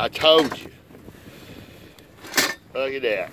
I told you. Look at that.